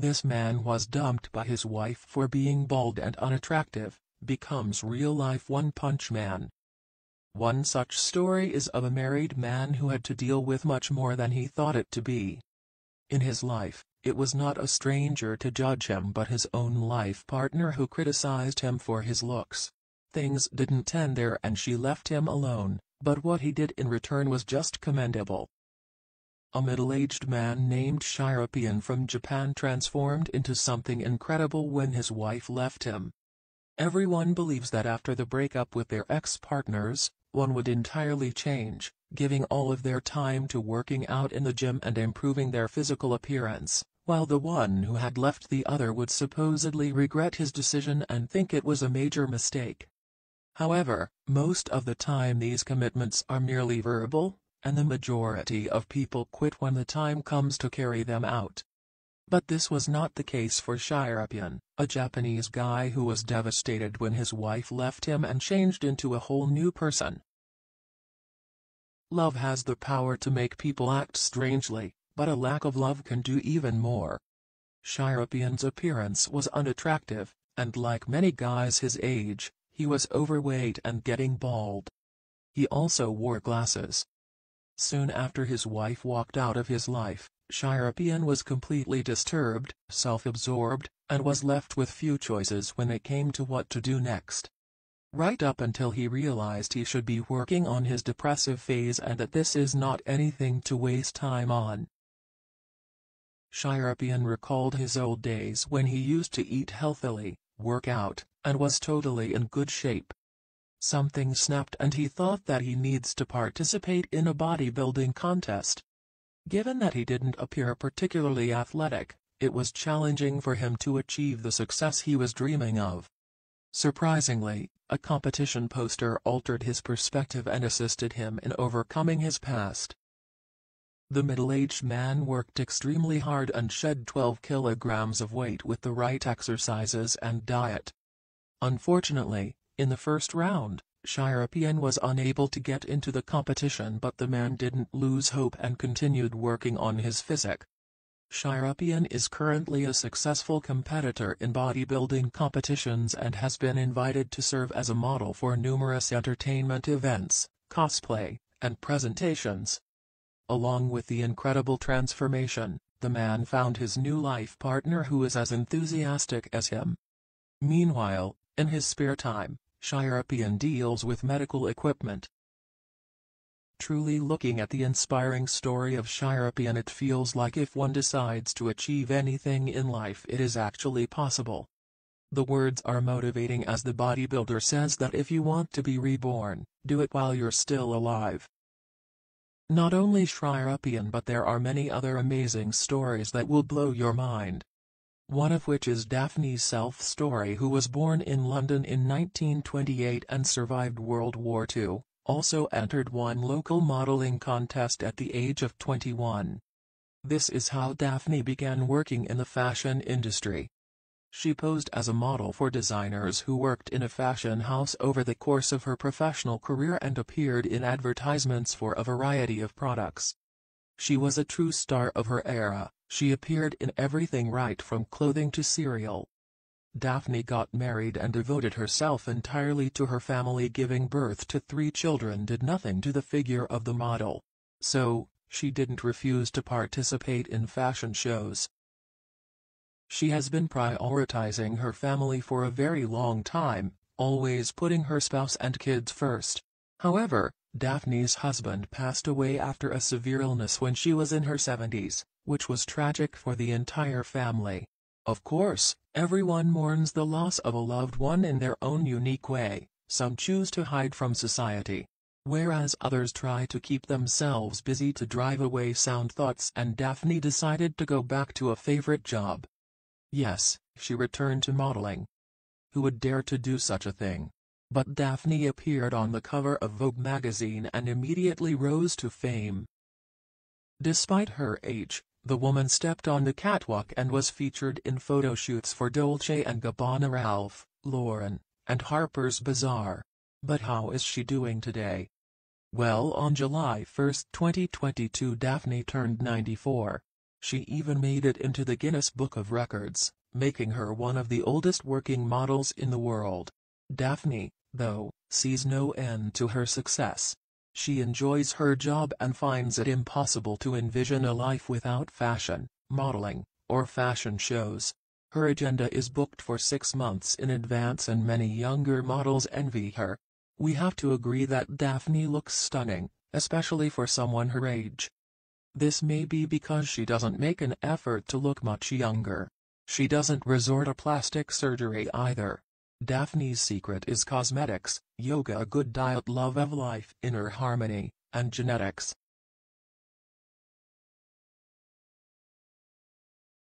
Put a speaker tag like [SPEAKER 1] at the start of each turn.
[SPEAKER 1] This man was dumped by his wife for being bald and unattractive, becomes real-life one-punch man. One such story is of a married man who had to deal with much more than he thought it to be. In his life, it was not a stranger to judge him but his own life partner who criticized him for his looks. Things didn't end there and she left him alone, but what he did in return was just commendable. A middle-aged man named Shirapian from Japan transformed into something incredible when his wife left him. Everyone believes that after the breakup with their ex-partners, one would entirely change, giving all of their time to working out in the gym and improving their physical appearance, while the one who had left the other would supposedly regret his decision and think it was a major mistake. However, most of the time these commitments are merely verbal, and the majority of people quit when the time comes to carry them out. But this was not the case for Shirapian, a Japanese guy who was devastated when his wife left him and changed into a whole new person. Love has the power to make people act strangely, but a lack of love can do even more. Shirapian's appearance was unattractive, and like many guys his age, he was overweight and getting bald. He also wore glasses. Soon after his wife walked out of his life, Shirapian was completely disturbed, self-absorbed, and was left with few choices when it came to what to do next. Right up until he realized he should be working on his depressive phase and that this is not anything to waste time on. Shirapian recalled his old days when he used to eat healthily, work out, and was totally in good shape. Something snapped and he thought that he needs to participate in a bodybuilding contest. Given that he didn't appear particularly athletic, it was challenging for him to achieve the success he was dreaming of. Surprisingly, a competition poster altered his perspective and assisted him in overcoming his past. The middle-aged man worked extremely hard and shed 12 kilograms of weight with the right exercises and diet. Unfortunately, in the first round, Shirapian was unable to get into the competition but the man didn't lose hope and continued working on his physique. Shirapian is currently a successful competitor in bodybuilding competitions and has been invited to serve as a model for numerous entertainment events, cosplay, and presentations. Along with the incredible transformation, the man found his new life partner who is as enthusiastic as him. Meanwhile, in his spare time, Shirapian deals with medical equipment. Truly looking at the inspiring story of Shirapian it feels like if one decides to achieve anything in life it is actually possible. The words are motivating as the bodybuilder says that if you want to be reborn, do it while you're still alive. Not only Shirapian but there are many other amazing stories that will blow your mind one of which is Daphne Selfe's story who was born in London in 1928 and survived World War II, also entered one local modeling contest at the age of 21. This is how Daphne began working in the fashion industry. She posed as a model for designers who worked in a fashion house over the course of her professional career and appeared in advertisements for a variety of products. She was a true star of her era, she appeared in everything right from clothing to cereal. Daphne got married and devoted herself entirely to her family giving birth to three children did nothing to the figure of the model. So, she didn't refuse to participate in fashion shows. She has been prioritizing her family for a very long time, always putting her spouse and kids first. However, Daphne's husband passed away after a severe illness when she was in her 70s, which was tragic for the entire family. Of course, everyone mourns the loss of a loved one in their own unique way, some choose to hide from society. Whereas others try to keep themselves busy to drive away sound thoughts and Daphne decided to go back to a favorite job. Yes, she returned to modeling. Who would dare to do such a thing? But Daphne appeared on the cover of Vogue magazine and immediately rose to fame. Despite her age, the woman stepped on the catwalk and was featured in photo shoots for Dolce & Gabbana Ralph, Lauren, and Harper's Bazaar. But how is she doing today? Well on July 1, 2022 Daphne turned 94. She even made it into the Guinness Book of Records, making her one of the oldest working models in the world. Daphne, though, sees no end to her success. She enjoys her job and finds it impossible to envision a life without fashion, modeling, or fashion shows. Her agenda is booked for six months in advance and many younger models envy her. We have to agree that Daphne looks stunning, especially for someone her age. This may be because she doesn't make an effort to look much younger. She doesn't resort to plastic surgery either. Daphne's secret is cosmetics, yoga a good diet love of life inner harmony, and genetics.